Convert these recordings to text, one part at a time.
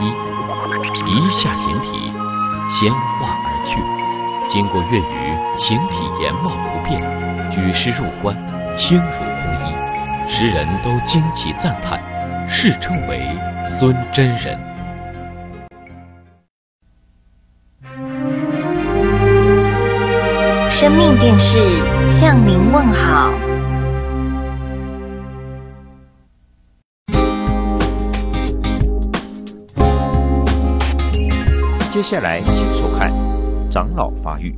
一，一下形体，仙化而去。经过月余，形体颜貌不变，举世入观，轻如空衣，时人都惊奇赞叹，世称为孙真人。生命电视向您问好。接下来，请收看《长老发育》。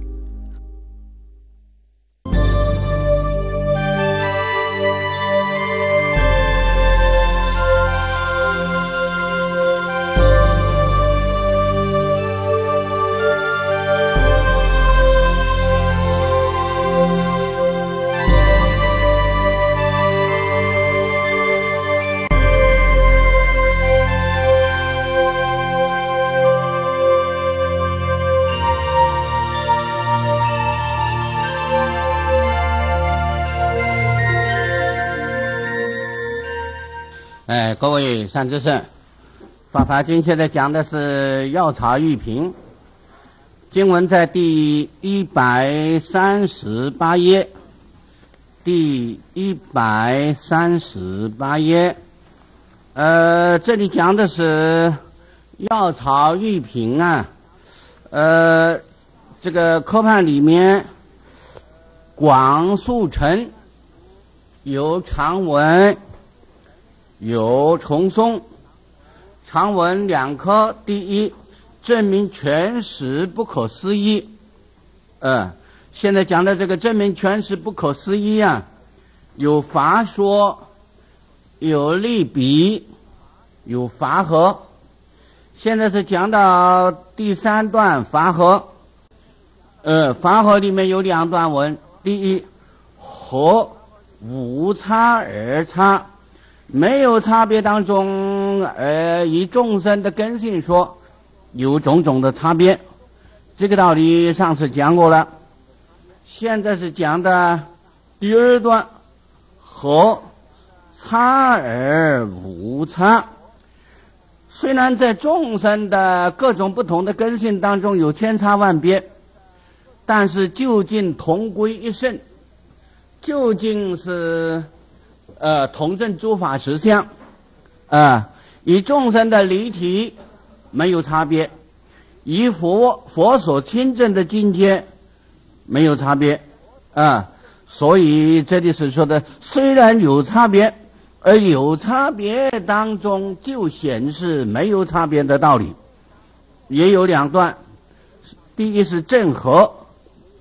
各位善知识，《法华经》现在讲的是药草玉瓶，经文在第一百三十八页，第一百三十八页，呃，这里讲的是药草玉瓶啊，呃，这个科判里面广速成有长文。有重松，长文两科。第一，证明全实不可思议。呃，现在讲的这个证明全实不可思议啊，有法说，有利比，有法和。现在是讲到第三段法和。呃，法和里面有两段文。第一，和无差而差。没有差别当中，呃，以众生的根性说，有种种的差别，这个道理上次讲过了。现在是讲的第二段，和差而无差。虽然在众生的各种不同的根性当中有千差万别，但是究竟同归一圣，究竟是。呃，同证诸法实相，啊，与众生的离体没有差别，与佛佛所亲证的境界没有差别，啊，所以这里是说的，虽然有差别，而有差别当中就显示没有差别的道理，也有两段，第一是正合，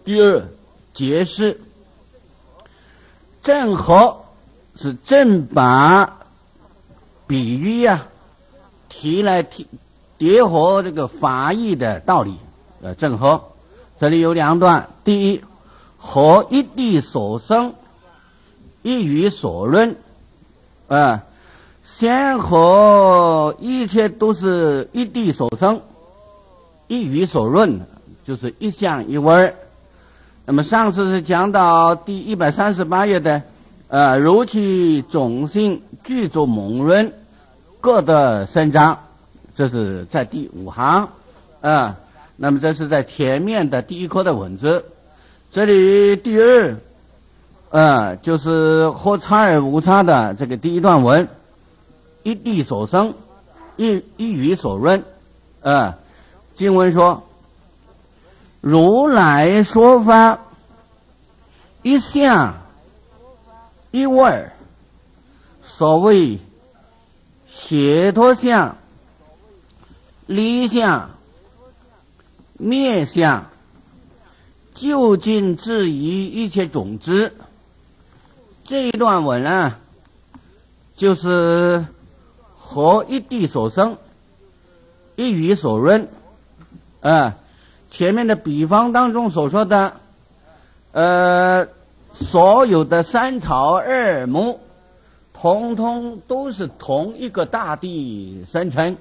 第二解释，正合。是正把比喻呀提来提叠合这个法义的道理，呃，正合。这里有两段：第一，和一地所生，一语所论，啊，先和一切都是一地所生，一语所论，就是一相一味。那么上次是讲到第一百三十八页的。呃，如其种性具足蒙润，各得生长，这是在第五行，啊，那么这是在前面的第一课的文字，这里第二，呃，就是和差而无差的这个第一段文，一地所生，一一语所润，啊，经文说，如来说法，一向。一味，所谓解脱相、理相、灭相，究竟至于一切种子。这一段文呢，就是和一地所生、一语所润。啊，前面的比方当中所说的，呃。所有的三草二木，通通都是同一个大地生成，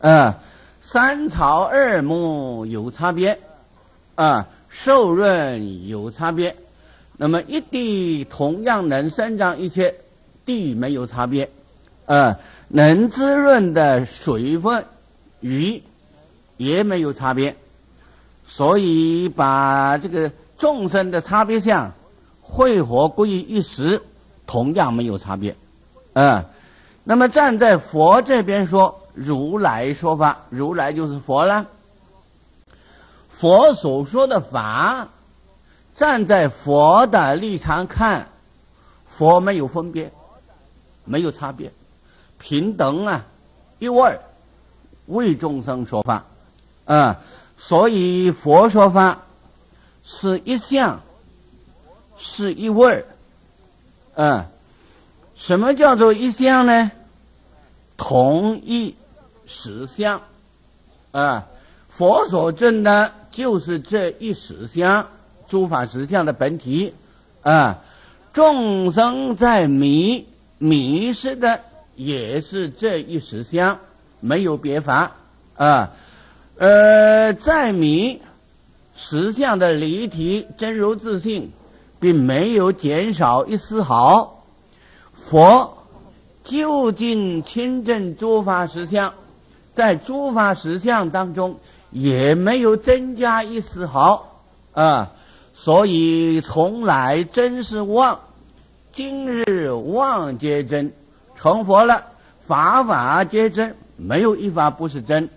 啊，三草二木有差别，啊，受润有差别，那么一地同样能生长一些，地没有差别，啊，能滋润的水分语也没有差别，所以把这个众生的差别相会合归于一时，同样没有差别。嗯，那么站在佛这边说，如来说法，如来就是佛了。佛所说的法，站在佛的立场看，佛没有分别，没有差别，平等啊，一味为众生说法，啊，所以佛说法是一相，是一味儿，嗯，什么叫做一相呢？同一实相，啊，佛所证的。就是这一实相，诸法实相的本体。啊，众生在迷迷失的也是这一实相，没有别法。啊。呃，在迷实相的离体真如自性，并没有减少一丝毫。佛究竟亲证诸法实相，在诸法实相当中。也没有增加一丝毫啊，所以从来真是妄，今日妄皆真，成佛了，法法皆真，没有一法不是真。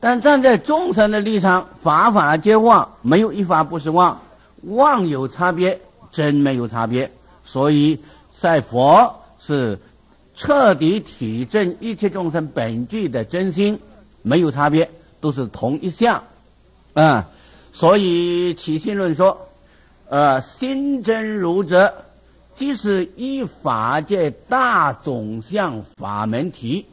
但站在众生的立场，法法皆妄，没有一法不是妄，妄有差别，真没有差别。所以在佛是彻底体证一切众生本具的真心。没有差别，都是同一相，啊，所以起信论说，呃，心真如者，即是依法界大总相法门体。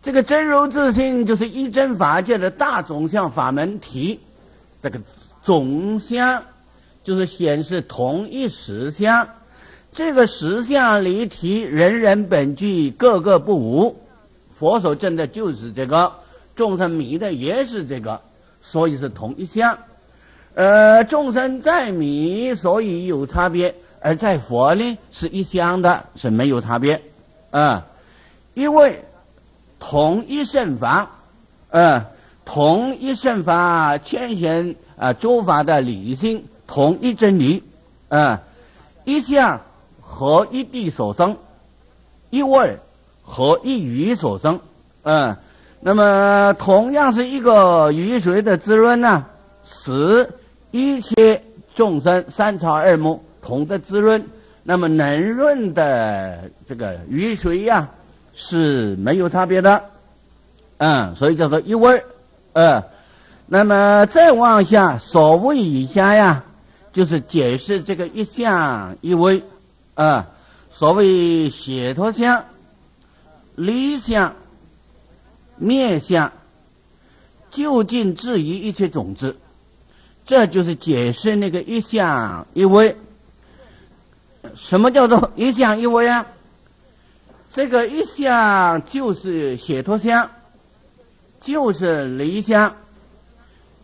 这个真如自性就是一真法界的大总相法门体，这个总相就是显示同一实相，这个实相离体人人本具，个个不无。佛所证的就是这个，众生迷的也是这个，所以是同一相。呃，众生在迷，所以有差别；而在佛呢，是一相的，是没有差别。啊，因为同一圣法，嗯，同一圣法牵显啊诸法的理性，同一真理，啊，一相和一地所生，一味。和一雨所生，嗯，那么同样是一个雨水的滋润呢，使一切众生三草二木同的滋润，那么能润的这个雨水呀是没有差别的，嗯，所以叫做一味儿，呃，那么再往下，所谓以下呀，就是解释这个一相一微，啊，所谓解脱相。离相、灭相，究竟质疑一切种子，这就是解释那个一相一微。什么叫做一相一微啊？这个一相就是解脱相，就是离相，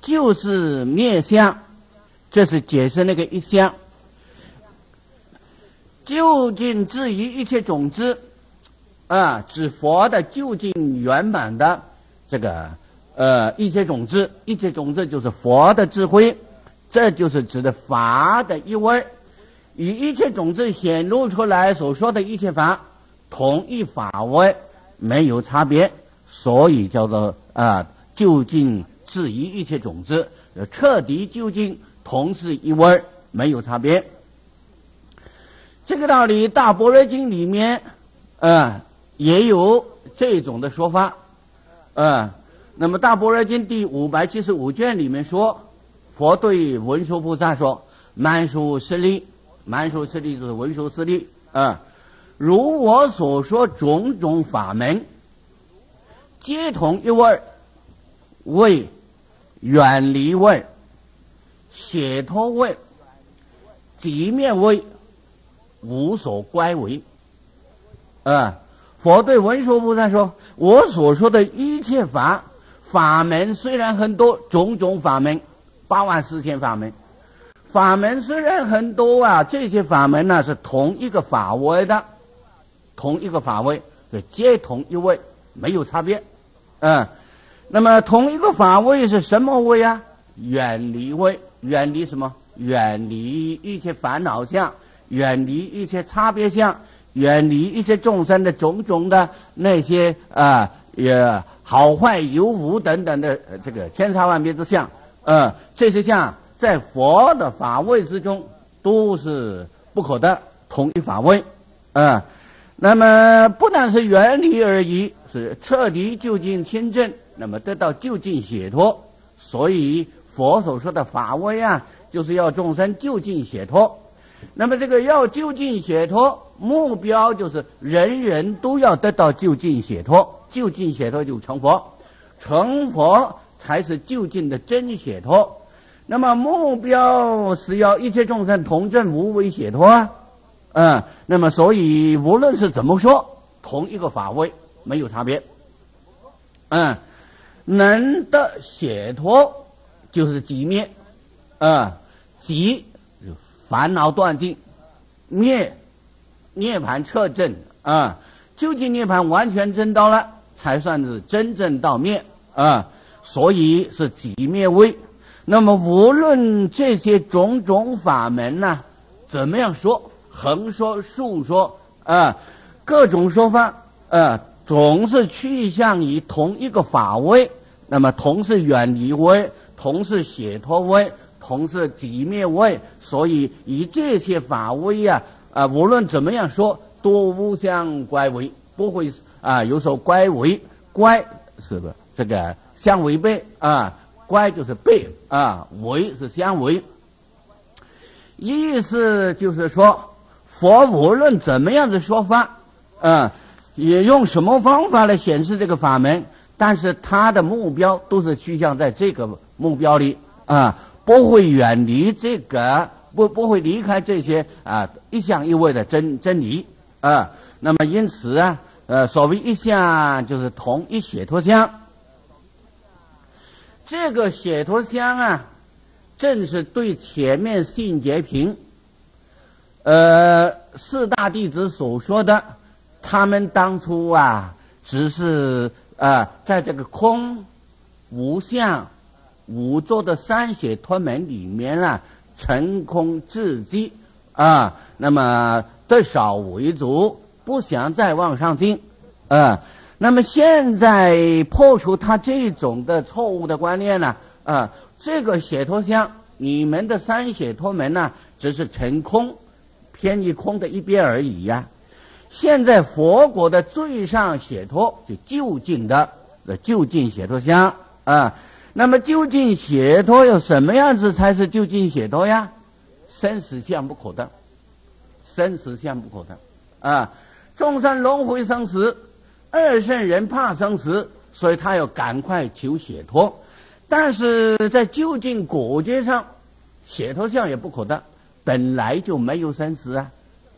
就是灭相，这是解释那个一相。究竟质疑一切种子。啊，指佛的究竟圆满的这个呃一些种子，一切种子就是佛的智慧，这就是指的法的一味，与一切种子显露出来所说的一切法同一法味，没有差别，所以叫做啊究竟质疑一切种子，彻底究竟同是一味，没有差别。这个道理，《大般若经》里面，啊。也有这种的说法，啊，那么《大般若经》第五百七十五卷里面说，佛对文殊菩萨说：“满书势力，满书势力就是文殊势力啊，如我所说种种法门，皆同一味，为远离味、解脱味、极灭味，无所乖为，啊。”佛对文殊菩萨说：“我所说的一切法法门虽然很多，种种法门，八万四千法门，法门虽然很多啊，这些法门呢是同一个法位的，同一个法位，是皆同一位，没有差别嗯，那么同一个法位是什么位啊？远离位，远离什么？远离一切烦恼相，远离一切差别相，远离一切众生的种种的那些啊，也好坏有无等等的这个千差万别之相，呃，这些相在佛的法位之中都是不可得，同一法位，啊，那么不但是远离而已，是彻底究竟清正，那么得到究竟解脱，所以佛所说的法威啊。就是要众生就近解脱，那么这个要就近解脱，目标就是人人都要得到就近解脱，就近解脱就成佛，成佛才是就近的真解脱。那么目标是要一切众生同证无为解脱啊，嗯，那么所以无论是怎么说，同一个法位没有差别，嗯，能得解脱就是寂灭，嗯。即烦恼断尽，灭涅盘彻证啊！究竟涅盘完全证到了，才算是真正到灭啊！所以是即灭位。那么无论这些种种法门呢，怎么样说，横说竖说啊，各种说法啊，总是趋向于同一个法位。那么同是远离位，同是解脱位。同是寂灭位，所以以这些法位呀，啊，无论怎么样说，都无相乖违，不会啊有所乖违。乖是不这个相违背啊，乖就是背啊，违是相违。意思就是说，佛无论怎么样的说法，啊，也用什么方法来显示这个法门，但是他的目标都是趋向在这个目标里啊。不会远离这个，不不会离开这些啊一向一味的真真理啊。那么因此啊，呃，所谓一向就是同一解脱相。这个解脱相啊，正是对前面信解品，呃，四大弟子所说的，他们当初啊，只是啊，在这个空无相。无座的三解脱门里面啊，成空至极啊，那么得少为足，不想再往上进啊。那么现在破除他这种的错误的观念呢啊，这个解脱相，你们的三解脱门呢，只是成空，偏离空的一边而已呀。现在佛国的最上解脱，就就近的就近解脱相啊。那么究竟解脱要什么样子才是究竟解脱呀？生死相不可得，生死相不可得啊！众生轮回生死，二圣人怕生死，所以他要赶快求解脱。但是在究竟果界上，解脱相也不可得，本来就没有生死啊！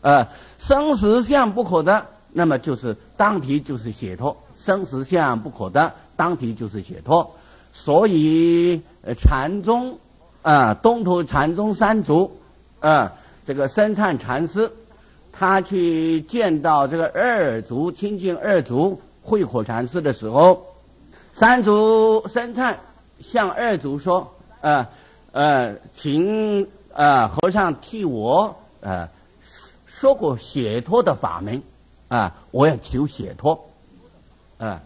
啊，生死相不可得，那么就是当体就是解脱；生死相不可得，当体就是解脱。所以，禅宗啊，东土禅宗三祖啊，这个僧禅禅师，他去见到这个二祖亲近二祖慧可禅师的时候，三祖僧璨向二祖说：“呃呃，请呃和尚替我呃说过解脱的法门啊，我要求解脱。”啊，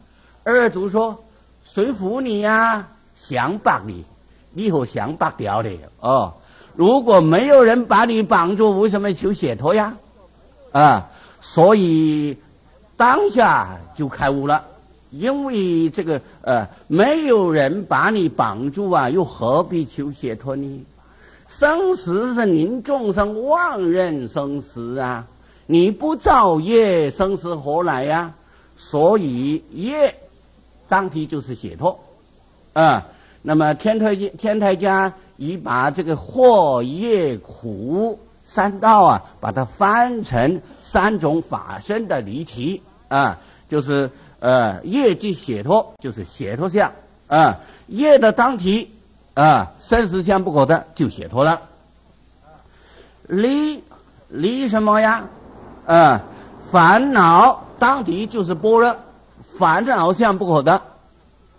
二祖说。谁扶你呀？想绑你，你可想绑掉的哦。如果没有人把你绑住，为什么求解脱呀？啊，所以当下就开悟了。因为这个呃，没有人把你绑住啊，又何必求解脱呢？生死是您众生妄认生死啊，你不造业，生死何来呀？所以业。当体就是解脱，啊，那么天台天台家已把这个祸业苦三道啊，把它翻成三种法身的离体啊，就是呃业即解脱，就是解脱相啊，业的当体啊，生死相不可得，就解脱了。离离什么呀？啊，烦恼当体就是般若。烦恼相不可得，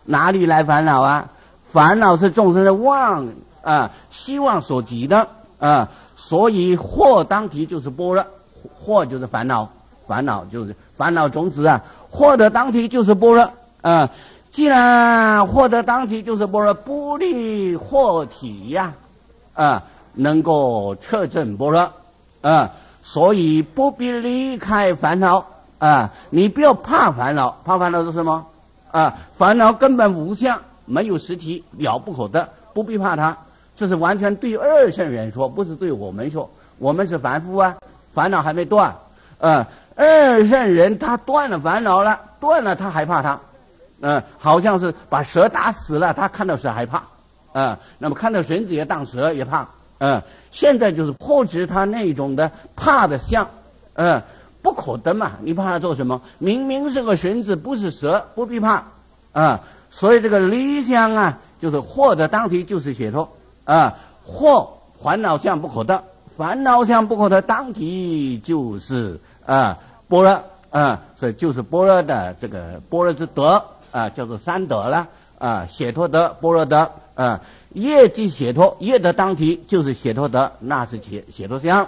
哪里来烦恼啊？烦恼是众生的妄啊，希望所及的啊，所以惑当体就是般若，惑就是烦恼，烦恼就是烦恼种子啊，惑的当体就是般若啊。既然获得当体就是般若，不离惑体呀，啊，能够彻证般若，啊，所以不必离开烦恼啊，你不要怕烦恼，怕烦恼是什么？啊，烦恼根本无相，没有实体，了不可得，不必怕它。这是完全对二圣人说，不是对我们说。我们是凡夫啊，烦恼还没断，啊，二圣人他断了烦恼了，断了他还怕他。嗯，好像是把蛇打死了，他看到蛇害怕，啊，那么看到绳子也当蛇也怕，嗯，现在就是破止他那种的怕的相，嗯，不可得嘛，你怕他做什么？明明是个绳子，不是蛇，不必怕，啊，所以这个离相啊，就是获得当体就是解脱，啊，或烦恼相不可得，烦恼相不可得，当体就是啊般若，啊，所以就是般若的这个般若之德。啊，叫做三德了啊，解脱德、般若德啊，业即解脱，业的当体就是解脱德，那是解解脱相；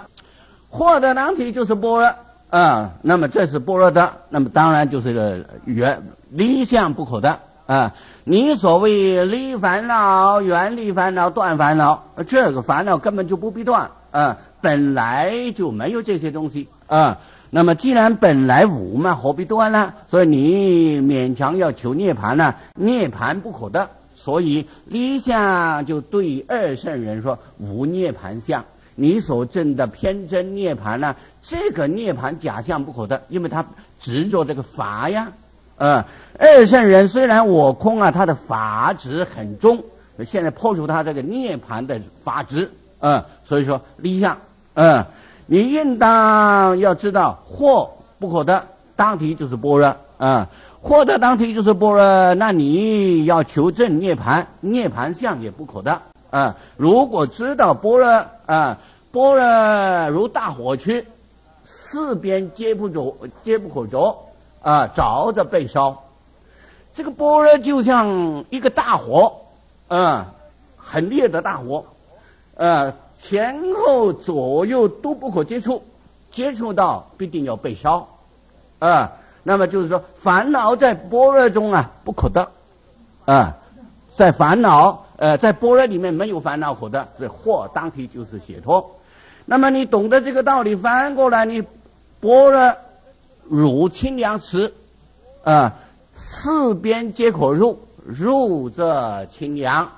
获得当体就是般若啊，那么这是般若德，那么当然就是个远离相不可得啊。你所谓离烦恼、远离烦恼、断烦恼，这个烦恼根本就不必断啊，本来就没有这些东西啊。那么既然本来无嘛，何必断呢？所以你勉强要求涅槃呢，涅槃不可得。所以理想就对二圣人说无涅槃相。你所证的偏真涅槃呢，这个涅槃假象不可得，因为他执着这个法呀。呃，二圣人虽然我空啊，他的法执很重，现在破除他这个涅槃的法执，嗯，所以说理想，嗯。你应当要知道，惑不可得，当体就是般若啊。获得当体就是般若，那你要求证涅盘，涅盘相也不可得啊。如果知道般若啊，般若如大火区，四边皆不着，皆不可着啊，着着被烧。这个般若就像一个大火，啊，很烈的大火，啊。前后左右都不可接触，接触到必定要被烧，啊，那么就是说烦恼在般若中啊不可得，啊，在烦恼呃在般若里面没有烦恼可得，这或当体就是解脱。那么你懂得这个道理，翻过来你般若如清凉池，啊，四边皆可入，入则清凉，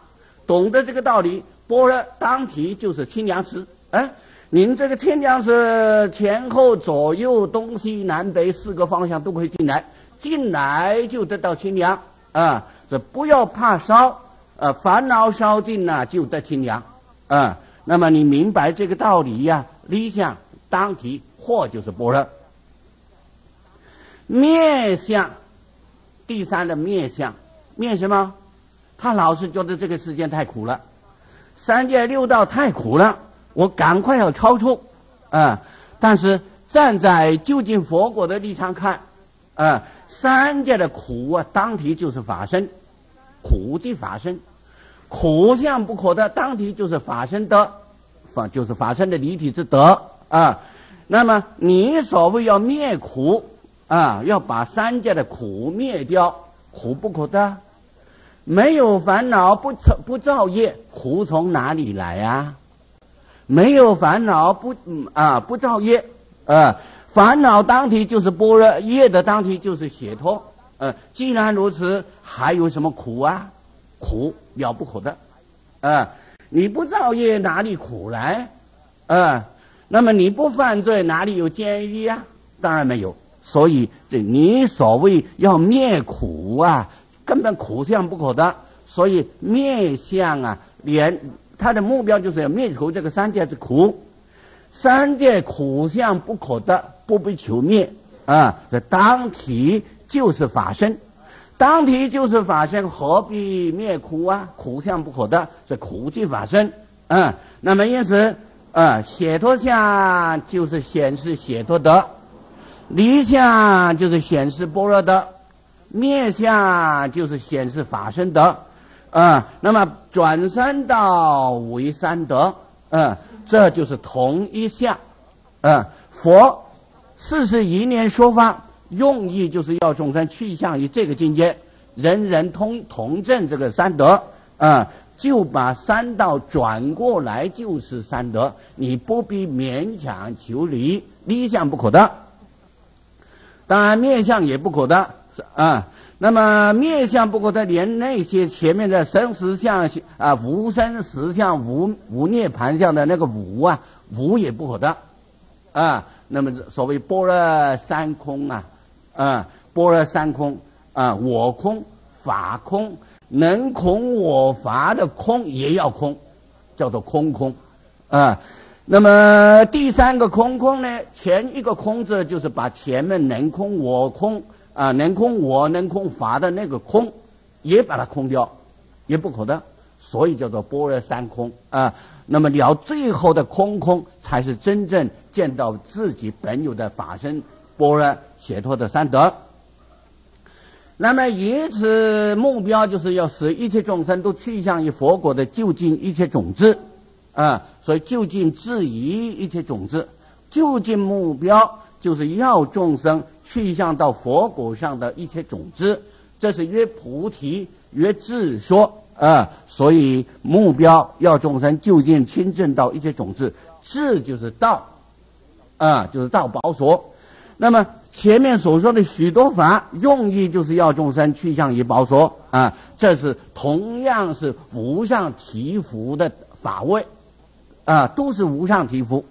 懂得这个道理。般若当体就是清凉池，哎，您这个清凉池前后左右东西南北四个方向都可以进来，进来就得到清凉啊！这不要怕烧，呃，烦恼烧尽了就得清凉啊！那么你明白这个道理呀？理想当体或就是般若，面相，第三的面相，面什么？他老是觉得这个世间太苦了。三界六道太苦了，我赶快要超出，啊！但是站在究竟佛果的立场看，啊，三界的苦啊，当体就是法身，苦即法身，苦相不可得，当体就是法身德，法就是法身的离体之德啊。那么你所谓要灭苦啊，要把三界的苦灭掉，苦不可得。没有烦恼不造不造业，苦从哪里来啊？没有烦恼不啊不造业，啊烦恼当体就是般若，业的当体就是解脱。呃，既然如此，还有什么苦啊？苦了不可的，啊你不造业哪里苦来？啊，那么你不犯罪哪里有监狱啊？当然没有。所以这你所谓要灭苦啊。根本苦相不可得，所以灭相啊，连他的目标就是要灭除这个三界之苦，三界苦相不可得，不必求灭啊。这当体就是法身，当体就是法身，何必灭苦啊？苦相不可得，这苦即法身啊。那么因此啊，解脱相就是显示解脱德，离相就是显示般若德。面相就是显示法身德，啊，那么转三道为三德，嗯，这就是同一相，嗯，佛四十一年说法用意就是要众生去向于这个境界，人人通同证这个三德，啊，就把三道转过来就是三德，你不必勉强求离，离相不可得。当然，面相也不可得。啊。那么灭相不可得，连那些前面的生实相啊、无生实相、无无涅盘相的那个无啊，无也不可得啊。那么所谓般若三空啊，啊，般若三空啊，我空、法空，能空我法的空也要空，叫做空空啊。那么第三个空空呢？前一个空字就是把前面能空我空啊，能空我能空法的那个空，也把它空掉，也不可得，所以叫做般若三空啊。那么了最后的空空，才是真正见到自己本有的法身般若解脱的三德。那么以此目标，就是要使一切众生都趋向于佛果的究竟一切种子。啊，所以就近质疑一切种子，就近目标就是要众生去向到佛果上的一切种子，这是约菩提约智说啊。所以目标要众生就近亲证到一切种子，智就是道啊，就是道宝所。那么前面所说的许多法，用意就是要众生去向于宝所啊，这是同样是无上提福的法位。啊，都是无上提福，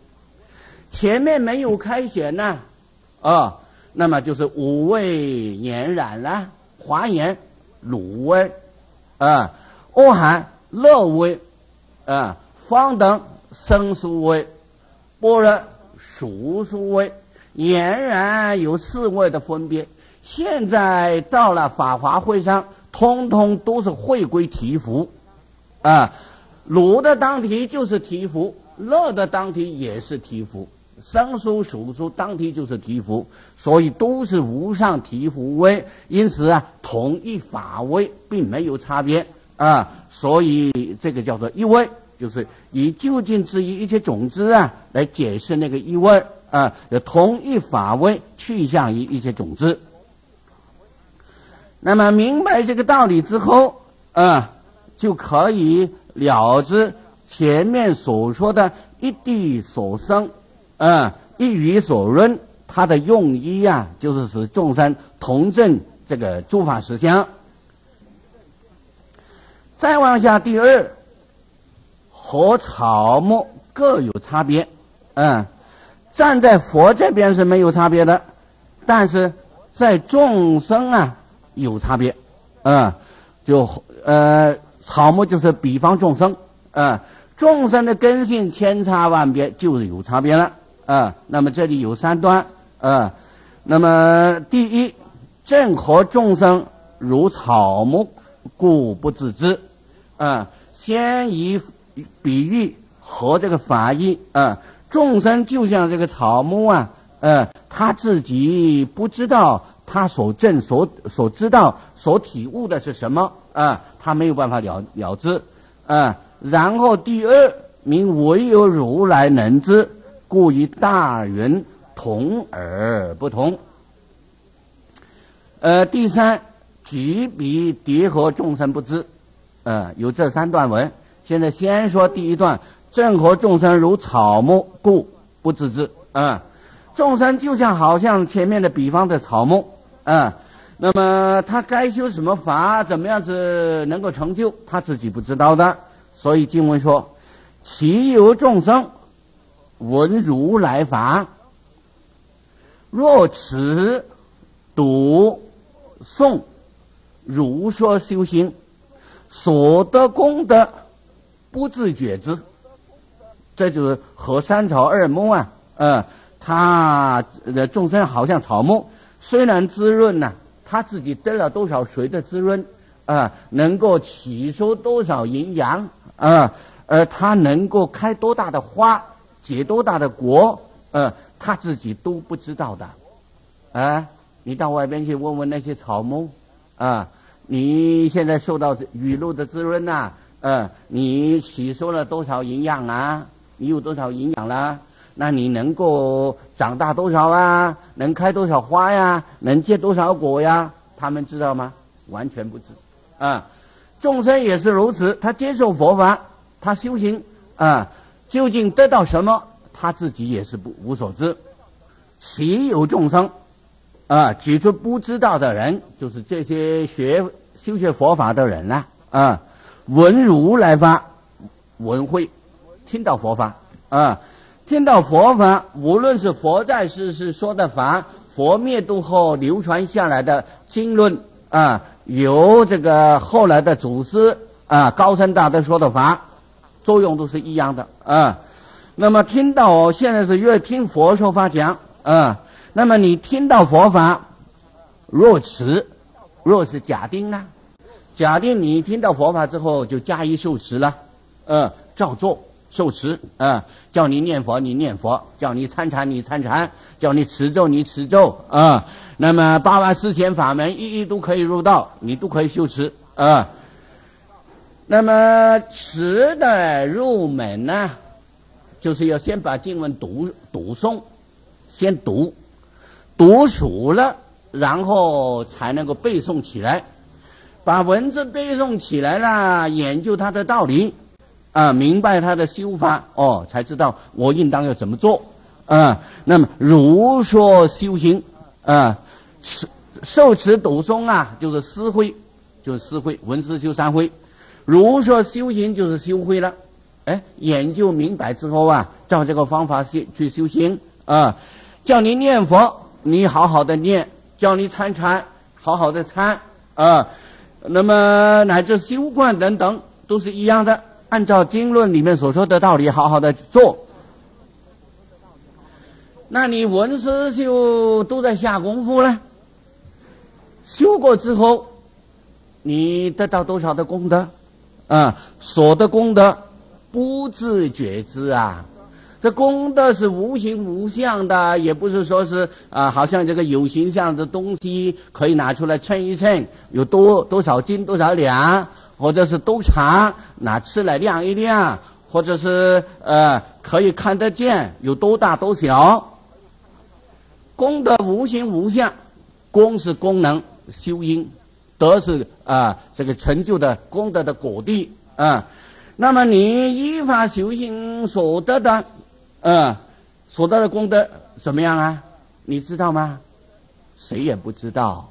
前面没有开显呢，啊，那么就是五味俨染了，华严、卤味，啊，欧寒、乐味，啊，方等生疏味，般若熟疏味，俨然有四味的分别。现在到了法华会上，通通都是会归提福，啊。鲁的当提就是提福，乐的当提也是提福，生疏熟疏当体就是提福，所以都是无上提福位，因此啊，同一法位并没有差别啊，所以这个叫做一位，就是以就近之一一切种子啊来解释那个一位啊，同一法位去向于一切种子。那么明白这个道理之后啊，就可以。了知前面所说的一地所生，啊，一语所润，它的用意啊，就是使众生同证这个诸法实相。再往下，第二和草木各有差别，嗯，站在佛这边是没有差别的，但是在众生啊有差别，嗯，就呃。草木就是比方众生，嗯，众生的根性千差万别，就是有差别了，啊，那么这里有三端，啊，那么第一，正和众生如草木，故不自知，啊，先以比喻和这个法义，啊，众生就像这个草木啊，呃，他自己不知道他所证所所知道所体悟的是什么。啊，他没有办法了了知，啊，然后第二名唯有如来能知，故与大云同而不同。呃，第三举比叠合众生不知，呃，有这三段文。现在先说第一段，正合众生如草木，故不自知。啊，众生就像好像前面的比方的草木，啊。那么他该修什么法，怎么样子能够成就，他自己不知道的。所以经文说：“其有众生闻如来法，若持、读、诵、如说修行，所得功德不自觉知。”这就是和三草二木啊，呃，他的众生好像草木，虽然滋润呐。他自己得了多少水的滋润啊？能够吸收多少营养啊？呃，他能够开多大的花，结多大的果？呃，他自己都不知道的。啊，你到外边去问问那些草木，啊，你现在受到雨露的滋润呐，呃，你吸收了多少营养啊？你有多少营养啦？那你能够长大多少啊？能开多少花呀？能结多少果呀？他们知道吗？完全不知。啊，众生也是如此，他接受佛法，他修行啊，究竟得到什么，他自己也是不无所知。岂有众生啊？举出不知道的人，就是这些学修学佛法的人啦啊，闻如来法，闻会听到佛法啊。听到佛法，无论是佛在世是说的法，佛灭度后流传下来的经论啊，由这个后来的祖师啊高僧大德说的法，作用都是一样的啊。那么听到现在是越听佛说法讲啊，那么你听到佛法，若持，若是假定呢？假定你听到佛法之后就加以受持了，呃，照做。受持啊，叫你念佛你念佛，叫你参禅你参禅，叫你持咒你持咒啊。那么八万四千法门一一都可以入道，你都可以修持啊。那么词的入门呢，就是要先把经文读读诵，先读，读熟了，然后才能够背诵起来，把文字背诵起来了，研究它的道理。啊，明白他的修法哦，才知道我应当要怎么做啊。那么如说修行啊，持受持读诵啊，就是思会，就是思会，文思修三会。如说修行就是修会了，哎，研究明白之后啊，照这个方法去去修行啊。叫你念佛，你好好的念；叫你参禅，好好的参啊。那么乃至修观等等，都是一样的。按照经论里面所说的道理，好好的做。那你文思修都在下功夫了，修过之后，你得到多少的功德？啊，所得功德不自觉知啊。这功德是无形无相的，也不是说是啊，好像这个有形象的东西可以拿出来称一称，有多多少斤多少两。或者是督查拿尺来量一量，或者是呃可以看得见有多大多小。功德无形无相，功是功能修因，德是啊这个成就的功德的果地啊。那么你依法修行所得的啊所得的功德怎么样啊？你知道吗？谁也不知道，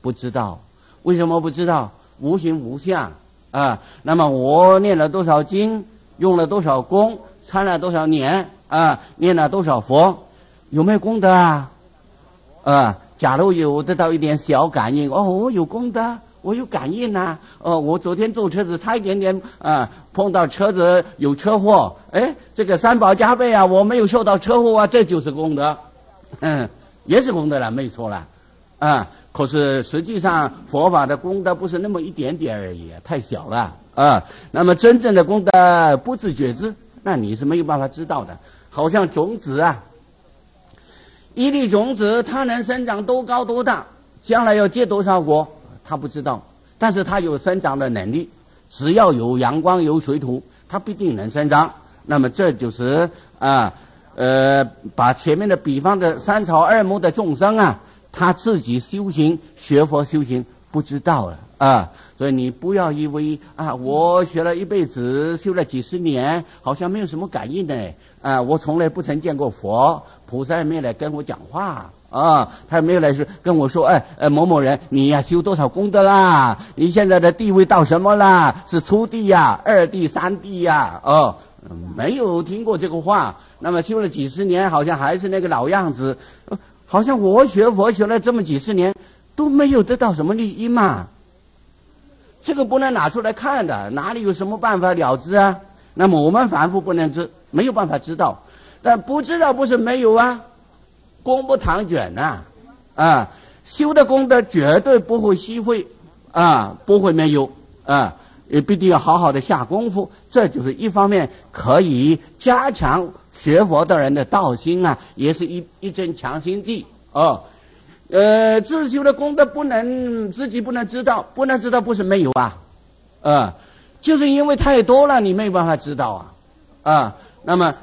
不知道，为什么不知道？无形无相啊，那么我念了多少经，用了多少功，参了多少年啊，念了多少佛，有没有功德啊？啊，假如有得到一点小感应，哦，我有功德，我有感应呐。哦，我昨天坐车子差一点点啊，碰到车子有车祸，哎，这个三宝加倍啊，我没有受到车祸啊，这就是功德，嗯，也是功德了，没错了，啊。可是实际上，佛法的功德不是那么一点点而已，太小了啊。那么真正的功德不自觉知，那你是没有办法知道的。好像种子啊，一粒种子它能生长多高多大，将来要结多少果，他不知道。但是它有生长的能力，只要有阳光有水土，它必定能生长。那么这就是啊，呃，把前面的比方的三草二木的众生啊。他自己修行学佛修行不知道了啊，所以你不要以为啊，我学了一辈子修了几十年，好像没有什么感应的啊，我从来不曾见过佛，菩萨也没来跟我讲话啊，他也没有来说跟我说，哎，呃，某某人，你呀修多少功德啦？你现在的地位到什么啦？是初地呀，二地、三地呀？哦，没有听过这个话。那么修了几十年，好像还是那个老样子。好像我学佛学了这么几十年，都没有得到什么利益嘛？这个不能拿出来看的，哪里有什么办法了之啊？那么我们凡夫不能知，没有办法知道。但不知道不是没有啊，功不唐卷呐，啊，修的功德绝对不会虚费啊，不会没有啊，也必定要好好的下功夫。这就是一方面可以加强。学佛的人的道心啊，也是一一针强心剂哦。呃，自修的功德不能自己不能知道，不能知道不是没有啊，啊，就是因为太多了，你没有办法知道啊，啊，那么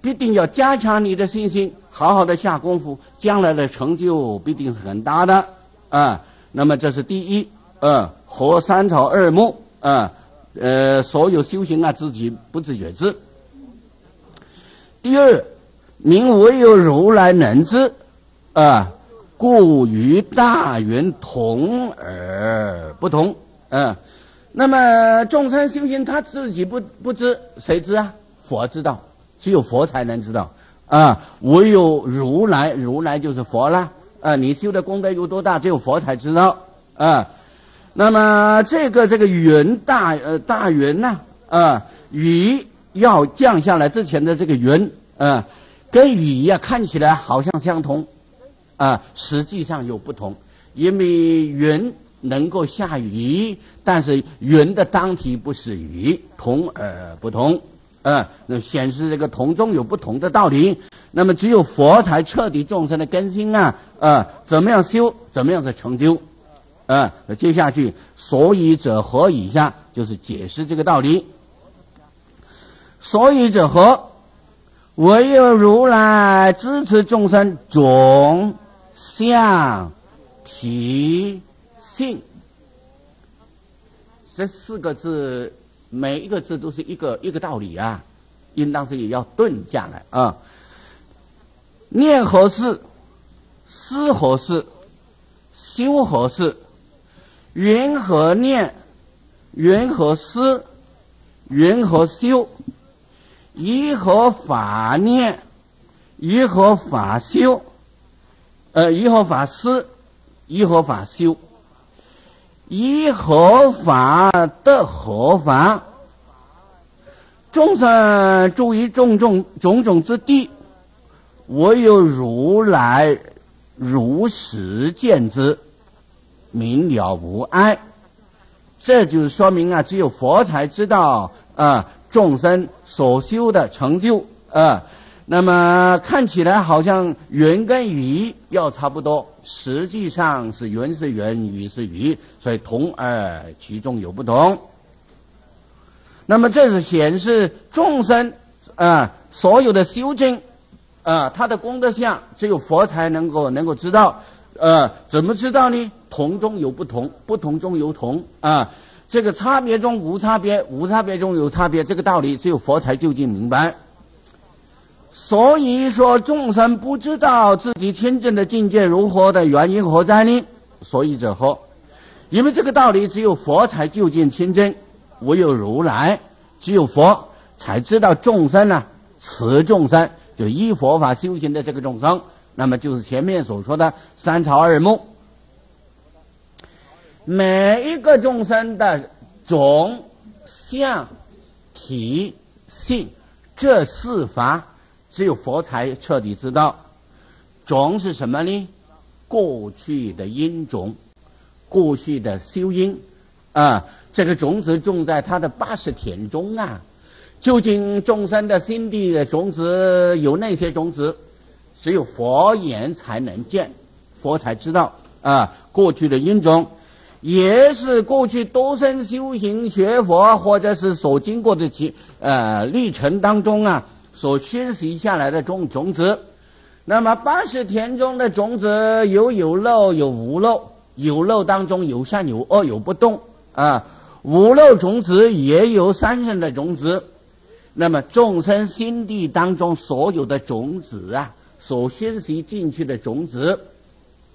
必定要加强你的信心，好好的下功夫，将来的成就必定是很大的啊。那么这是第一，呃，和三草二木啊，呃，所有修行啊，自己不自觉知。第二，名唯有如来能知啊。故与大圆同而不同，嗯，那么众生修行他自己不不知，谁知啊？佛知道，只有佛才能知道啊。唯有如来，如来就是佛啦啊。你修的功德有多大，只有佛才知道啊。那么这个这个云大呃大云呐啊，雨要降下来之前的这个云啊，跟雨呀看起来好像相同。啊，实际上有不同，因为云能够下雨，但是云的当体不是雨，同而不同，啊，那显示这个同中有不同的道理。那么只有佛才彻底众生的根心啊，啊，怎么样修，怎么样的成就，啊，接下去所以者何以下就是解释这个道理。所以者何？唯有如来支持众生种。相、体、性，这四个字，每一个字都是一个一个道理啊，应当是也要顿下来啊。念何事？思何事？修何事？缘何念？缘何思？缘何修？依何法念？依何法修？呃，依合法思，依合法修，依合法的合法，众生注意种种种种之地，唯有如来如实见之，明了无碍。这就是说明啊，只有佛才知道啊，众生所修的成就啊。那么看起来好像云跟雨要差不多，实际上是圆是圆，鱼是鱼，所以同而其中有不同。那么这是显示众生啊，所有的修正啊，他的功德相只有佛才能够能够知道。呃，怎么知道呢？同中有不同，不同中有同啊。这个差别中无差别，无差别中有差别，这个道理只有佛才究竟明白。所以说，众生不知道自己清正的境界如何的原因何在呢？所以者何？因为这个道理只有佛才究竟清真，唯有如来，只有佛才知道众生呢。此众生就依佛法修行的这个众生，那么就是前面所说的三草二木，每一个众生的种、相、体、性这四法。只有佛才彻底知道，种是什么呢？过去的因种，过去的修因啊，这个种子种在他的八十田中啊。究竟众生的心地的种子有那些种子？只有佛眼才能见，佛才知道啊。过去的因种，也是过去多生修行学佛，或者是所经过的其呃历程当中啊。所熏习下来的种种子，那么八十田中的种子有有漏有无漏，有漏当中有善有恶有不动啊，无漏种子也有三生的种子。那么众生心地当中所有的种子啊，所熏习进去的种子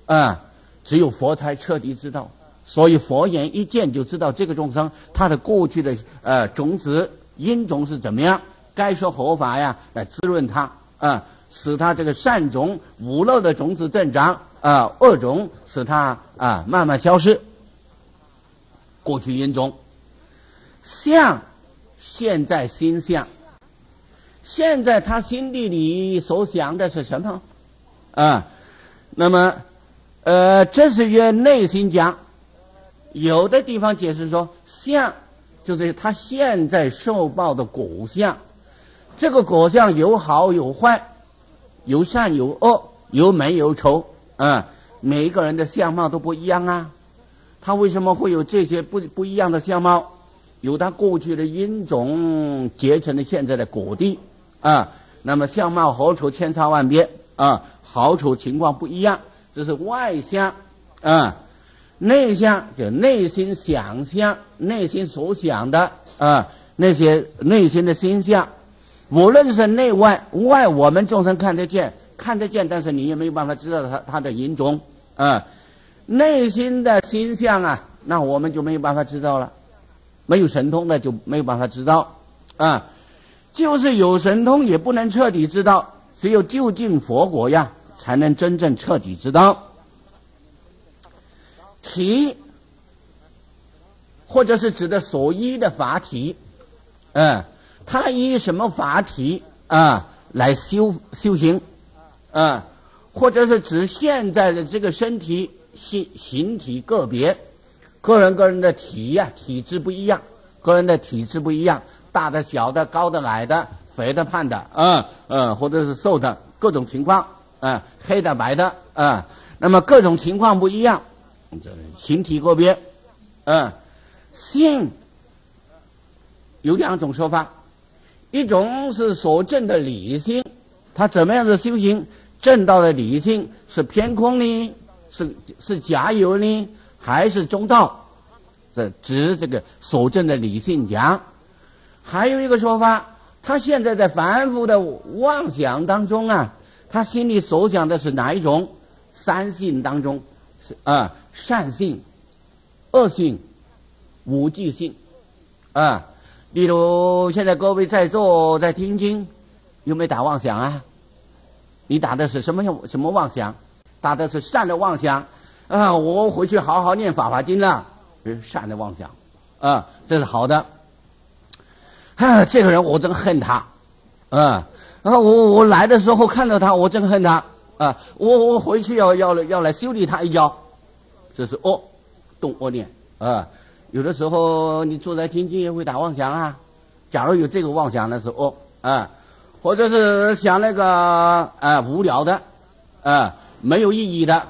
啊，只有佛才彻底知道。所以佛眼一见就知道这个众生他的过去的呃种子因种是怎么样。该说佛法呀，来滋润它啊，使它这个善种、无漏的种子增长啊，恶种使它啊慢慢消失。过去因中，相现在心相，现在他心地里所想的是什么啊？那么呃，这是约内心讲，有的地方解释说，相就是他现在受报的果相。这个果相有好有坏，有善有恶，有美有丑啊。每一个人的相貌都不一样啊。他为什么会有这些不不一样的相貌？有他过去的因种结成的现在的果地啊。那么相貌好丑千差万别啊，好丑情况不一样，这是外相啊。内相就内心想象，内心所想的啊，那些内心的心象，无论是内外，外我们众生看得见，看得见，但是你也没有办法知道他他的因种啊。内心的心象啊，那我们就没有办法知道了，没有神通的就没有办法知道啊。就是有神通也不能彻底知道，只有就近佛果呀，才能真正彻底知道。体，或者是指的所依的法体，嗯，他依什么法体啊。来修修行，啊，或者是指现在的这个身体形形体个别，个人个人的体呀体质不一样，个人的体质不一样，大的小的高的矮的肥的胖的，啊嗯，或者是瘦的各种情况，啊，黑的白的，啊，那么各种情况不一样。这形体个别，嗯，性有两种说法，一种是所证的理性，他怎么样子修行证到的理性是偏空呢？是是假有呢？还是中道？这指这个所证的理性讲。还有一个说法，他现在在反复的妄想当中啊，他心里所想的是哪一种？三性当中是啊。善性、恶性、无记性，啊，例如现在各位在座在听经，有没有打妄想啊？你打的是什么什么妄想？打的是善的妄想啊！我回去好好念法华经了，是善的妄想啊，这是好的。啊，这个人我真恨他，啊，然后我我来的时候看到他，我真恨他啊！我我回去要要要来修理他一脚。这是恶，动恶念啊！有的时候你坐在听经也会打妄想啊。假如有这个妄想，那是恶啊，或者是想那个啊无聊的啊没有意义的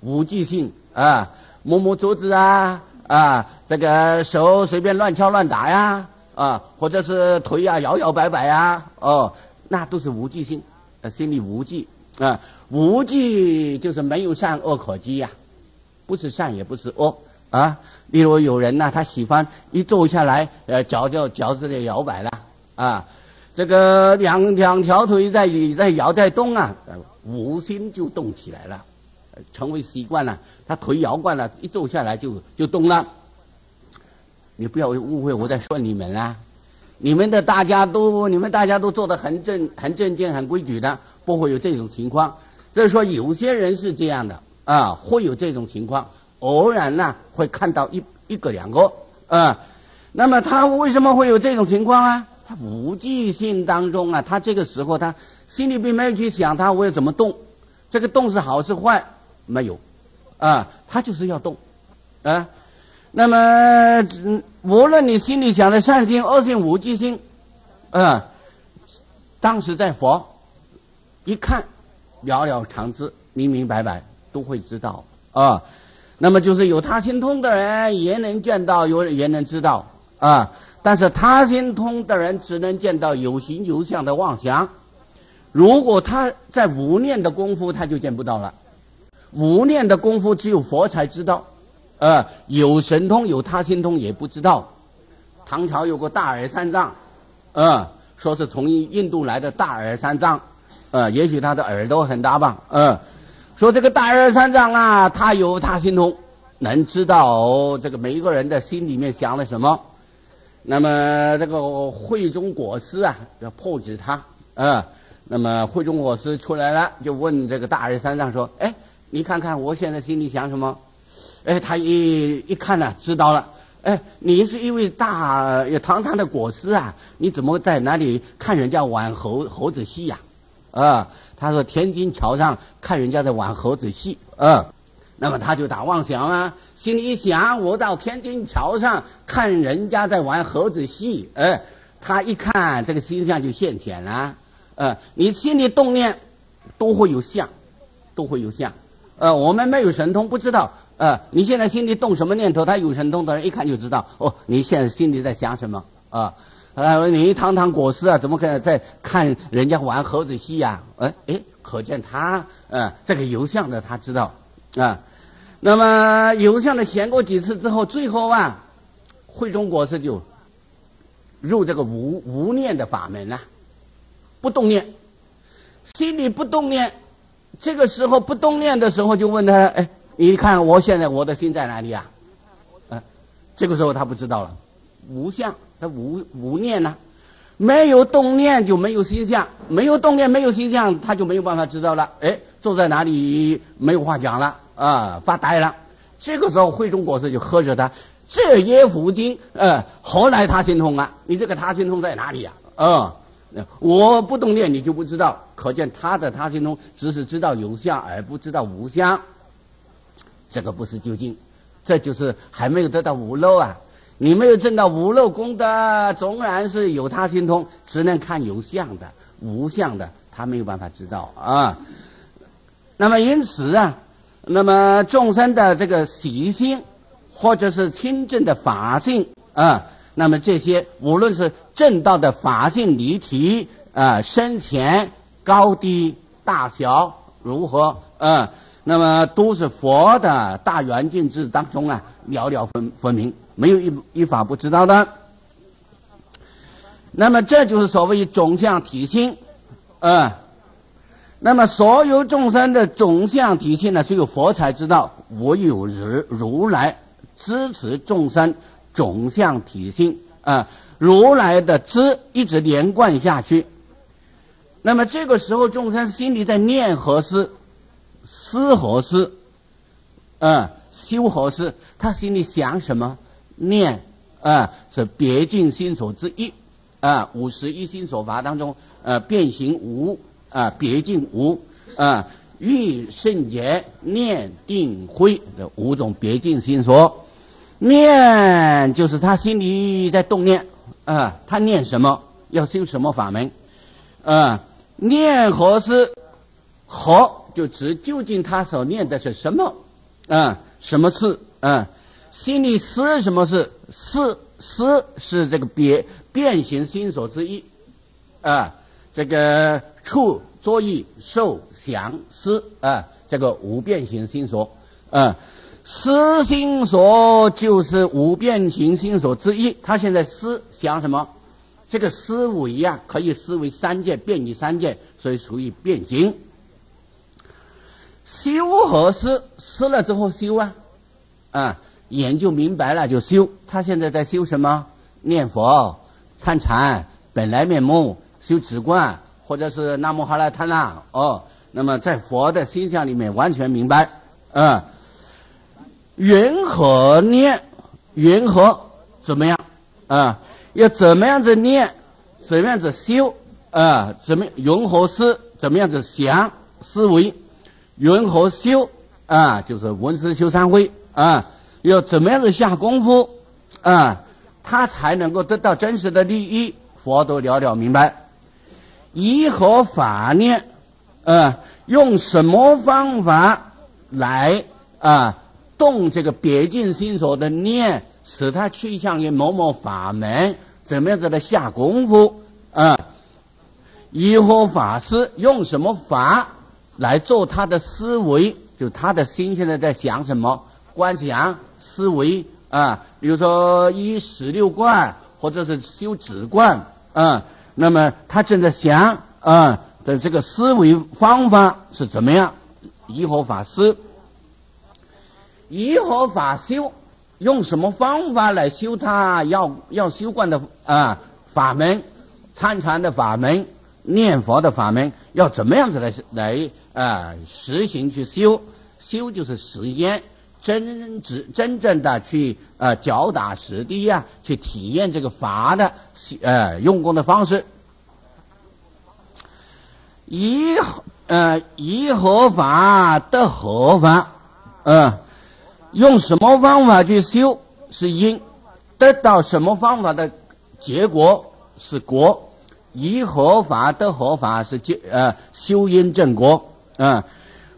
无记性啊，摸摸桌子啊啊，这个手随便乱敲乱打呀啊，或者是腿呀摇摇摆摆呀哦，那都是无记性，心里无记啊，无记就是没有善恶可积呀。不是善也不是恶啊！例如有人呢，他喜欢一坐下来，呃，脚就脚趾里摇摆了啊，这个两两条腿在在摇在动啊，无心就动起来了，成为习惯了。他腿摇惯了，一坐下来就就动了。你不要误会我在说你们啊，你们的大家都你们大家都做的很正很正经很规矩的，不会有这种情况。就是说有些人是这样的。啊，会有这种情况，偶然呢会看到一一个两个啊。那么他为什么会有这种情况啊？他无记性当中啊，他这个时候他心里并没有去想他我要怎么动，这个动是好是坏没有啊，他就是要动啊。那么无论你心里想的善心、恶心、无记性，啊，当时在佛一看了了常知，明明白白。都会知道啊，那么就是有他心通的人也能见到，有也能知道啊。但是他心通的人只能见到有形有相的妄想。如果他在无念的功夫，他就见不到了。无念的功夫只有佛才知道，呃，有神通有他心通也不知道。唐朝有个大耳三藏，呃，说是从印度来的大耳三藏，呃，也许他的耳朵很大吧，呃。说这个大二三藏啊，他有他心通，能知道这个每一个人的心里面想了什么。那么这个慧中果师啊，要破止他啊。那么慧中果师出来了，就问这个大二三藏说：“哎，你看看我现在心里想什么？”哎，他一一看呢，知道了。哎，你是一位大有堂堂的果师啊，你怎么在那里看人家玩猴猴子戏呀？啊？他说：“天津桥上看人家在玩猴子戏，啊，那么他就打妄想啊，心里一想，我到天津桥上看人家在玩猴子戏，哎，他一看这个形象就现前了，呃，你心里动念都会有相，都会有相，呃，我们没有神通，不知道。呃，你现在心里动什么念头？他有神通的人一看就知道。哦，你现在心里在想什么啊？呃，啊你一堂堂国师啊，怎么可能在看人家玩猴子戏呀？哎哎，可见他呃，这个游相的他知道啊。那么游相的闲过几次之后，最后啊，慧中国师就入这个无无念的法门了，不动念，心里不动念。这个时候不动念的时候，就问他：哎，你看我现在我的心在哪里啊？嗯，这个时候他不知道了，无相。无无念呢？没有动念就没有心相，没有动念没有心相，他就没有办法知道了。哎，坐在哪里没有话讲了啊，发呆了。这个时候慧中国师就呵着他，这耶福经，呃，何来他心通啊？你这个他心通在哪里呀？啊，我不动念你就不知道，可见他的他心通只是知道有相而不知道无相，这个不是究竟，这就是还没有得到无漏啊。你没有证到无漏功德，纵然是有他心通，只能看有相的、无相的，他没有办法知道啊。那么因此啊，那么众生的这个习性，或者是清净的法性啊，那么这些无论是正道的法性离体啊，深浅、高低、大小如何啊，那么都是佛的大圆镜智当中啊，寥寥分分明。没有一一法不知道的，那么这就是所谓种相体性，啊，那么所有众生的种相体性呢，只有佛才知道，我有如如来支持众生种相体性啊，如来的知一直连贯下去。那么这个时候，众生心里在念何事？思何事？啊，修何事？他心里想什么？念啊，是别境心所之一啊，五十一心所法当中，呃，变形无啊，别境无啊，欲圣洁念定慧的五种别境心所，念就是他心里在动念啊，他念什么？要修什么法门？啊，念何是何？就指究竟他所念的是什么啊？什么事啊？心里思什么是思思是这个变变形心所之一啊，这个触作意受想思啊，这个无变形心所啊，思心所就是无变形心所之一。他现在思想什么？这个思维呀，可以思为三界，变异三界，所以属于变形。修和思思了之后修啊啊。研究明白了就修，他现在在修什么？念佛、参禅、本来面目、修止观，或者是南无哈拉他那哦。那么在佛的心相里面完全明白，啊，云何念，云何怎么样？啊，要怎么样子念？怎么样子修？啊，怎么云何思？怎么样子想思维？云何修啊，就是文思修三会啊。要怎么样子下功夫啊，他才能够得到真实的利益？佛都了了明白。以何法念？啊，用什么方法来啊动这个别境心所的念，使他趋向于某某法门？怎么样子的下功夫啊？以何法师用什么法来做他的思维？就他的心现在在想什么？观想思维啊，比如说一十六观，或者是修止观啊，那么他正在想啊的这个思维方法是怎么样？以何法师？以何法修？用什么方法来修他要要修观的啊法门？参禅的法门，念佛的法门，要怎么样子来来啊实行去修？修就是实验。真真真正的去呃脚打实地呀，去体验这个法的呃用功的方式，以呃以合法的合法，嗯，用什么方法去修是因，得到什么方法的结果是果，以合法的合法是结呃修因正果，嗯。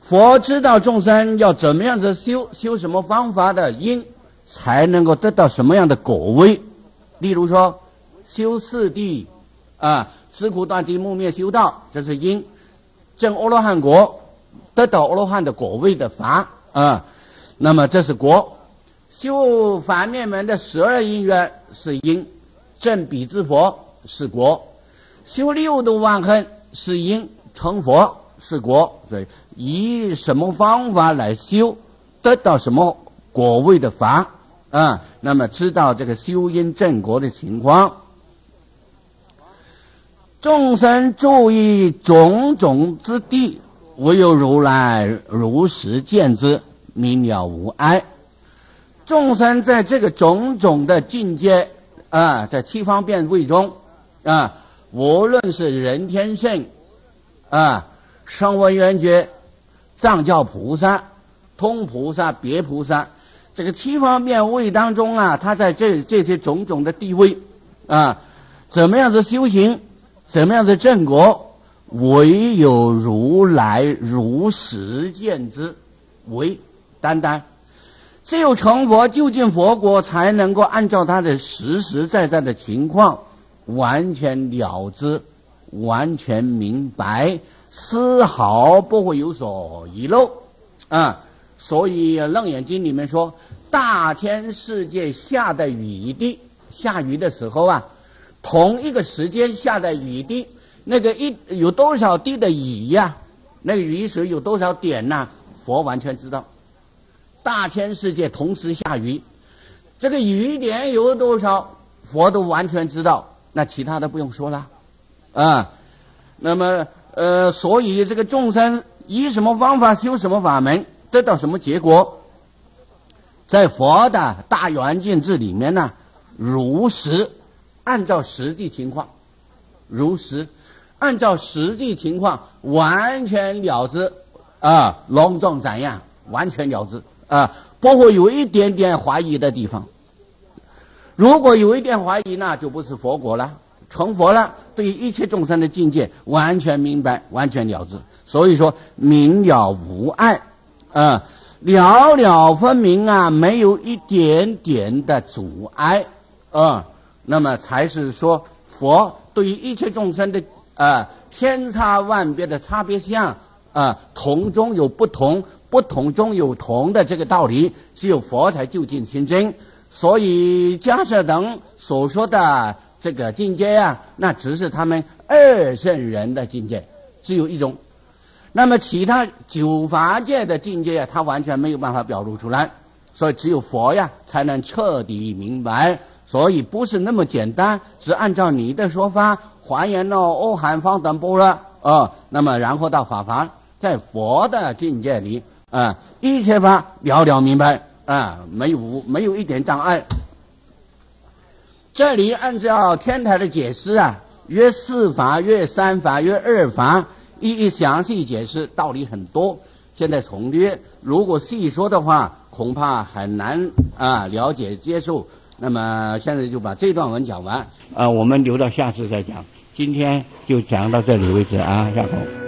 佛知道众生要怎么样子修，修什么方法的因，才能够得到什么样的果位。例如说，修四谛，啊，吃苦断机木灭修道，这是因；证阿罗汉果，得到阿罗汉的果位的法，啊，那么这是果。修反面门的十二因缘是因，证彼之佛是果；修六度万恨是因，成佛是果。所以。以什么方法来修，得到什么果位的法啊？那么知道这个修因正果的情况。众生注意种种之地，唯有如来如实见之，明了无碍。众生在这个种种的境界啊，在七方便位中啊，无论是人天圣啊，声闻缘觉。藏教菩萨、通菩萨、别菩萨，这个七方面位当中啊，他在这这些种种的地位啊，怎么样子修行，怎么样子正果，唯有如来如实见之，唯单单。只有成佛就近佛国，才能够按照他的实实在在的情况，完全了之，完全明白。丝毫不会有所遗漏啊！所以《楞严经》里面说，大千世界下的雨滴，下雨的时候啊，同一个时间下的雨滴，那个一有多少滴的雨呀？那个雨水有多少点呐？佛完全知道。大千世界同时下雨，这个雨点有多少，佛都完全知道。那其他的不用说了啊。那么。呃，所以这个众生以什么方法修什么法门，得到什么结果，在佛的大圆镜智里面呢，如实按照实际情况，如实按照实际情况完全了之啊，隆重怎样，完全了之啊，包括有一点点怀疑的地方。如果有一点怀疑，那就不是佛果了。成佛了，对于一切众生的境界完全明白，完全了知。所以说明了无碍，啊，了了分明啊，没有一点点的阻碍，啊，那么才是说佛对于一切众生的啊千差万别的差别相啊，同中有不同，不同中有同的这个道理，只有佛才究竟心真。所以迦舍等所说的。这个境界呀，那只是他们二圣人的境界，只有一种。那么其他九法界的境界，他完全没有办法表露出来。所以只有佛呀，才能彻底明白。所以不是那么简单，只按照你的说法还原了阿含方等波罗啊。那么然后到法法，在佛的境界里啊，一切法了了明白啊，没有没有一点障碍。这里按照天台的解释啊，约四法、约三法、约二法，一一详细解释，道理很多。现在从略，如果细说的话，恐怕很难啊了解接受。那么现在就把这段文讲完，啊，我们留到下次再讲。今天就讲到这里为止啊，下课。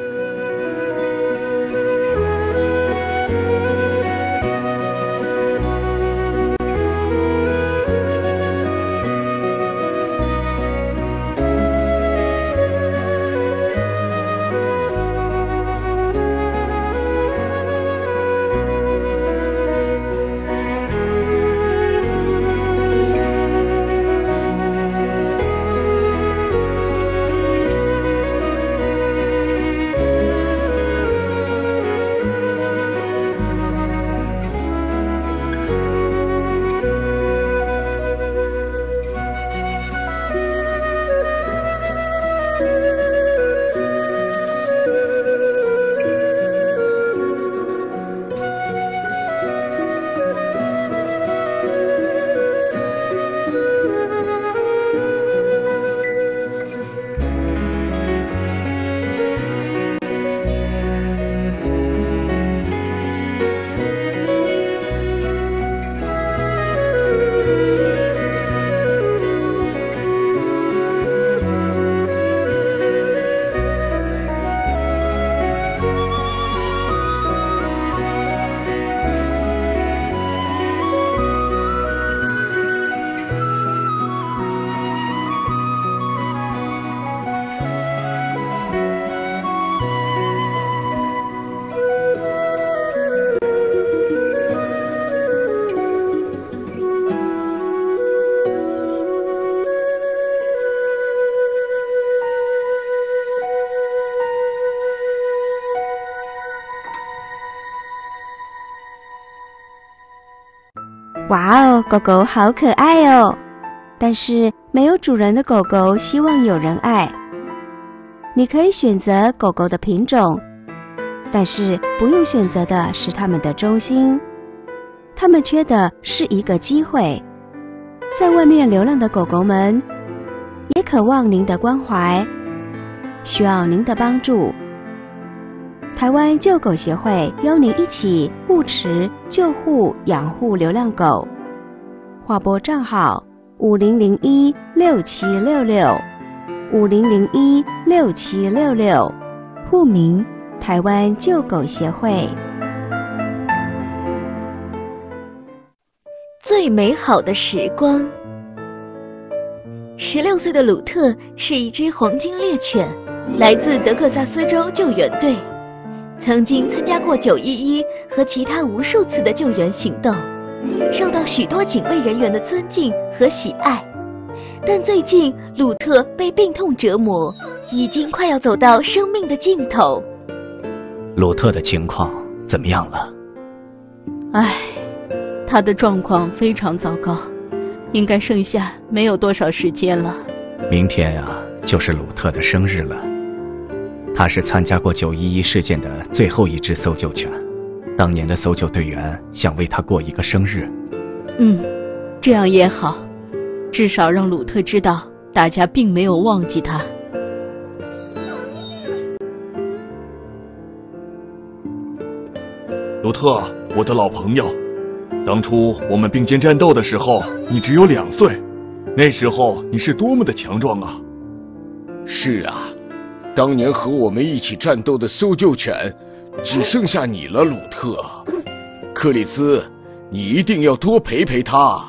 哇哦，狗狗好可爱哦！但是没有主人的狗狗希望有人爱。你可以选择狗狗的品种，但是不用选择的是它们的忠心。它们缺的是一个机会。在外面流浪的狗狗们，也渴望您的关怀，需要您的帮助。台湾救狗协会邀您一起护持、救护、养护流浪狗。划拨账号：五零零一六七六六，五零零一六七六六。户名：台湾救狗协会。最美好的时光。十六岁的鲁特是一只黄金猎犬，来自德克萨斯州救援队。曾经参加过九一一和其他无数次的救援行动，受到许多警卫人员的尊敬和喜爱。但最近，鲁特被病痛折磨，已经快要走到生命的尽头。鲁特的情况怎么样了？唉，他的状况非常糟糕，应该剩下没有多少时间了。明天呀，就是鲁特的生日了。他是参加过九一一事件的最后一只搜救犬，当年的搜救队员想为他过一个生日。嗯，这样也好，至少让鲁特知道大家并没有忘记他。鲁特，我的老朋友，当初我们并肩战斗的时候，你只有两岁，那时候你是多么的强壮啊！是啊。当年和我们一起战斗的搜救犬，只剩下你了，鲁特。克里斯，你一定要多陪陪他。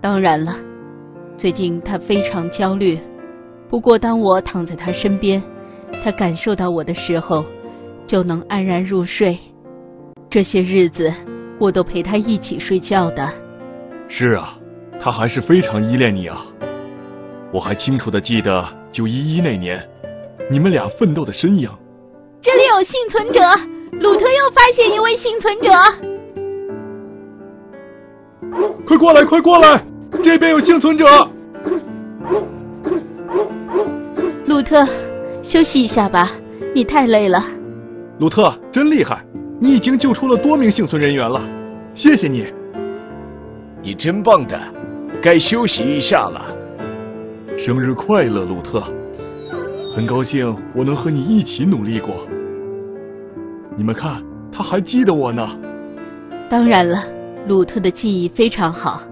当然了，最近他非常焦虑。不过当我躺在他身边，他感受到我的时候，就能安然入睡。这些日子，我都陪他一起睡觉的。是啊，他还是非常依恋你啊。我还清楚的记得九一一那年。你们俩奋斗的身影。这里有幸存者，鲁特又发现一位幸存者。快过来，快过来，这边有幸存者。鲁特，休息一下吧，你太累了。鲁特真厉害，你已经救出了多名幸存人员了，谢谢你。你真棒的，该休息一下了。生日快乐，鲁特。很高兴我能和你一起努力过。你们看，他还记得我呢。当然了，鲁特的记忆非常好，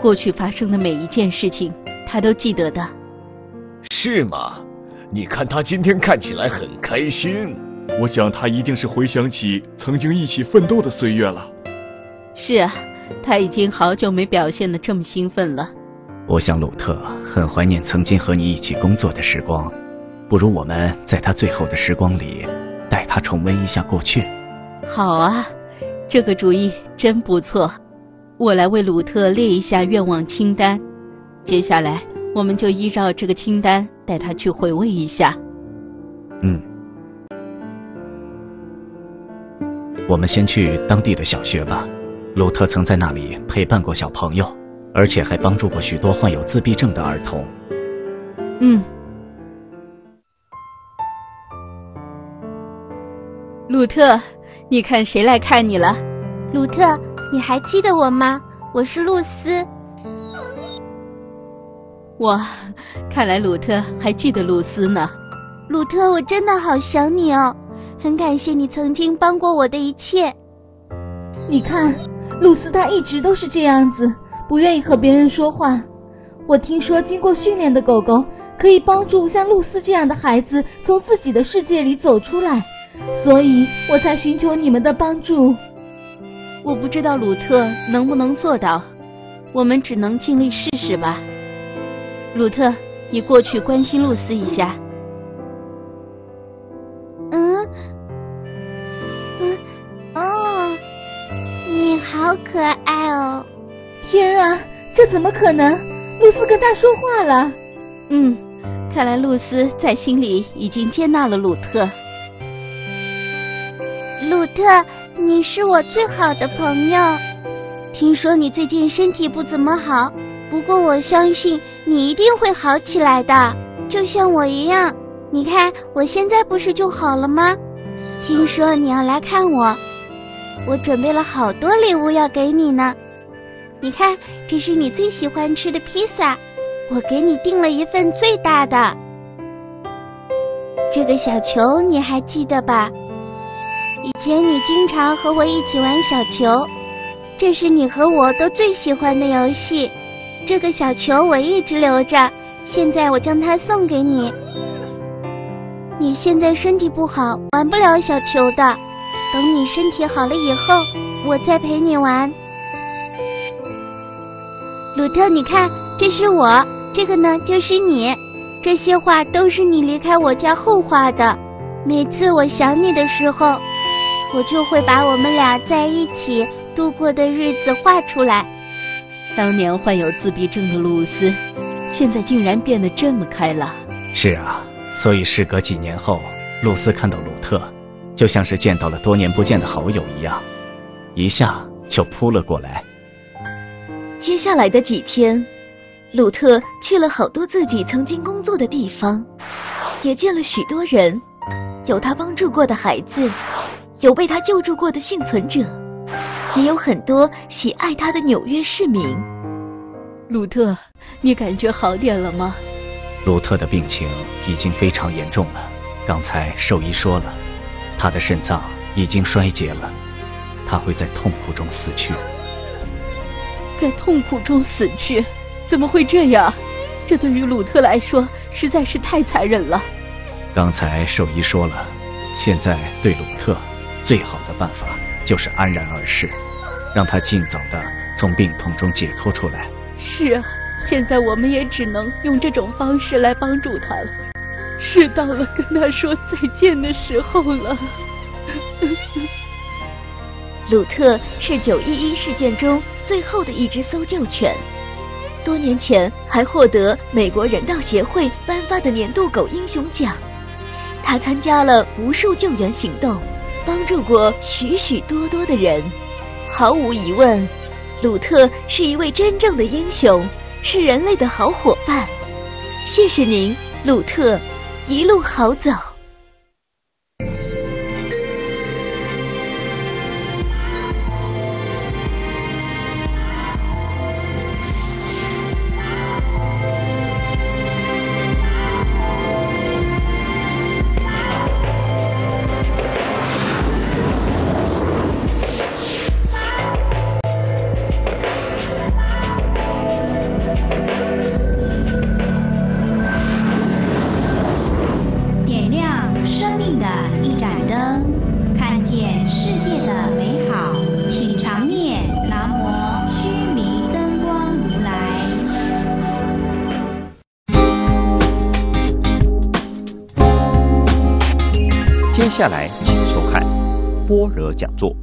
过去发生的每一件事情他都记得的。是吗？你看他今天看起来很开心。我想他一定是回想起曾经一起奋斗的岁月了。是啊，他已经好久没表现的这么兴奋了。我想鲁特很怀念曾经和你一起工作的时光。不如我们在他最后的时光里，带他重温一下过去。好啊，这个主意真不错。我来为鲁特列一下愿望清单，接下来我们就依照这个清单带他去回味一下。嗯，我们先去当地的小学吧。鲁特曾在那里陪伴过小朋友，而且还帮助过许多患有自闭症的儿童。嗯。鲁特，你看谁来看你了？鲁特，你还记得我吗？我是露丝。哇，看来鲁特还记得露丝呢。鲁特，我真的好想你哦，很感谢你曾经帮过我的一切。你看，露丝她一直都是这样子，不愿意和别人说话。我听说，经过训练的狗狗可以帮助像露丝这样的孩子从自己的世界里走出来。所以我才寻求你们的帮助。我不知道鲁特能不能做到，我们只能尽力试试吧。鲁特，你过去关心露丝一下。嗯，嗯，哦，你好可爱哦！天啊，这怎么可能？露丝跟他说话了。嗯，看来露丝在心里已经接纳了鲁特。鲁特，你是我最好的朋友。听说你最近身体不怎么好，不过我相信你一定会好起来的，就像我一样。你看我现在不是就好了吗？听说你要来看我，我准备了好多礼物要给你呢。你看，这是你最喜欢吃的披萨，我给你订了一份最大的。这个小球你还记得吧？以前你经常和我一起玩小球。这是你和我都最喜欢的游戏，这个小球我一直留着，现在我将它送给你。你现在身体不好，玩不了小球的，等你身体好了以后，我再陪你玩。鲁特，你看，这是我，这个呢就是你，这些画都是你离开我家后画的。每次我想你的时候，我就会把我们俩在一起。度过的日子画出来。当年患有自闭症的露丝，现在竟然变得这么开朗。是啊，所以事隔几年后，露丝看到鲁特，就像是见到了多年不见的好友一样，一下就扑了过来。接下来的几天，鲁特去了好多自己曾经工作的地方，也见了许多人，有他帮助过的孩子，有被他救助过的幸存者。也有很多喜爱他的纽约市民。鲁特，你感觉好点了吗？鲁特的病情已经非常严重了。刚才兽医说了，他的肾脏已经衰竭了，他会在痛苦中死去。在痛苦中死去？怎么会这样？这对于鲁特来说实在是太残忍了。刚才兽医说了，现在对鲁特最好的办法就是安然而逝。让他尽早的从病痛中解脱出来。是啊，现在我们也只能用这种方式来帮助他了。是到了跟他说再见的时候了。鲁特是九一一事件中最后的一只搜救犬，多年前还获得美国人道协会颁发的年度狗英雄奖。他参加了无数救援行动，帮助过许许多多的人。毫无疑问，鲁特是一位真正的英雄，是人类的好伙伴。谢谢您，鲁特，一路好走。下来，请收看般若讲座。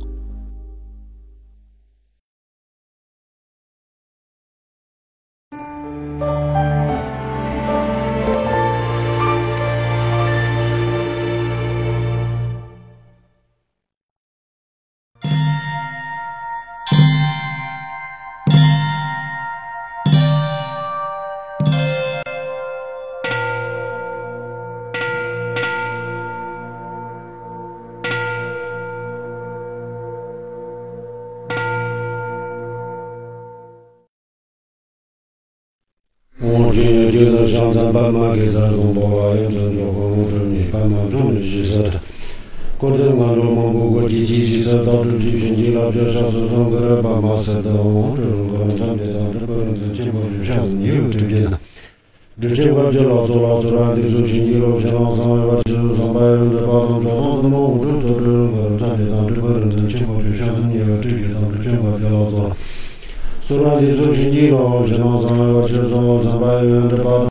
接着香山斑马给山东报啊，永城做红中米斑马中日西色的。过程当中，蒙古国地区汽车导致去寻迹老者少数从个斑马色的红中和长别当这不能在经过日上你有这边的。这情况就老做老做乱的出寻迹路线往上外只上百人的八通传统的蒙古走的人和长别当这不能在经过日上你有这边的这情况就老做。苏拉提出寻迹路线往上外只上上百人的八通。